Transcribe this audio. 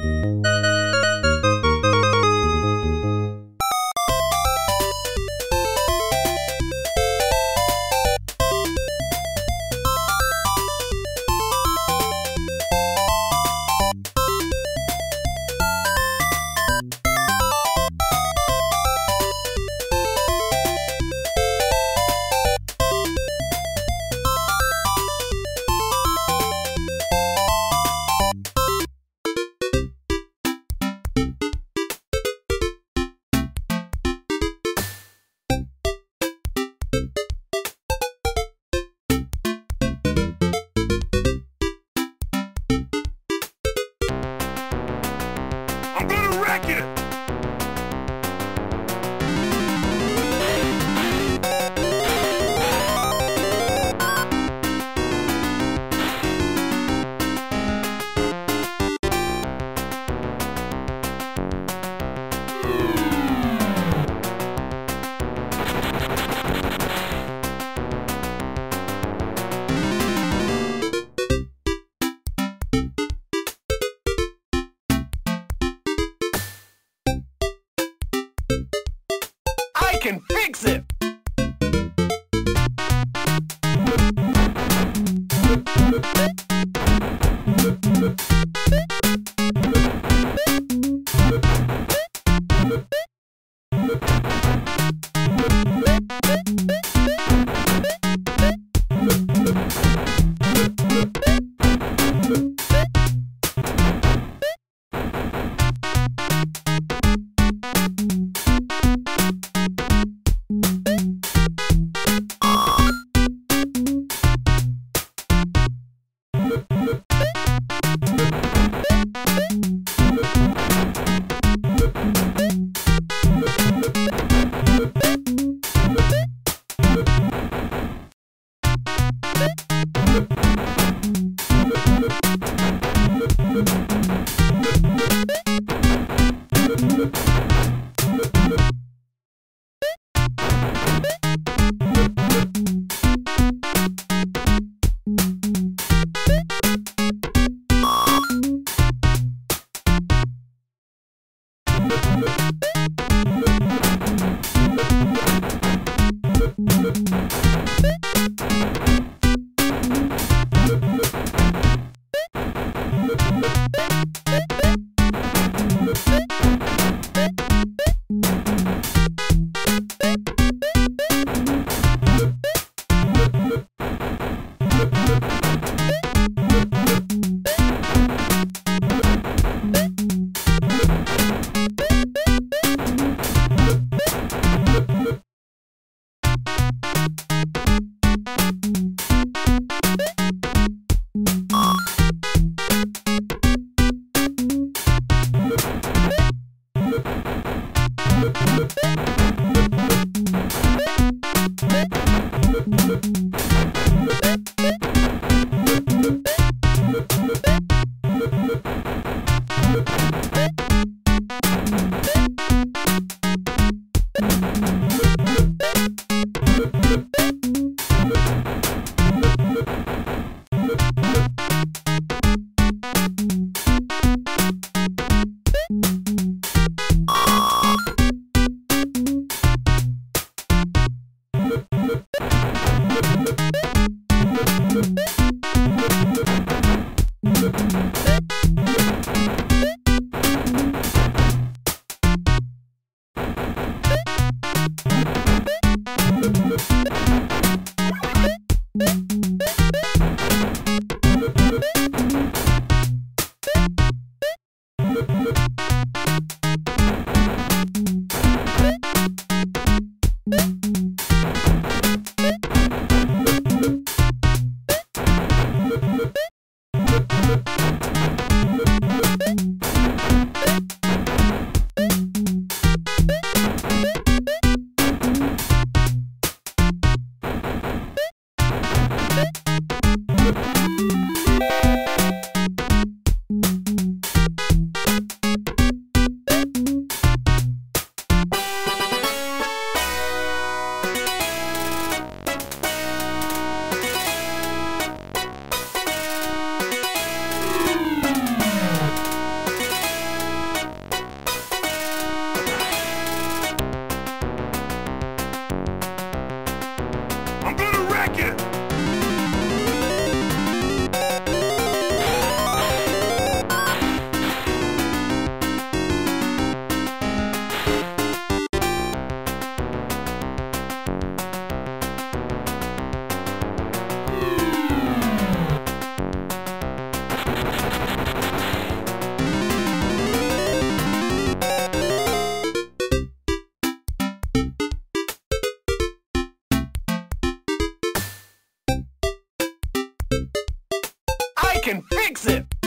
I'm can fix it! fix it.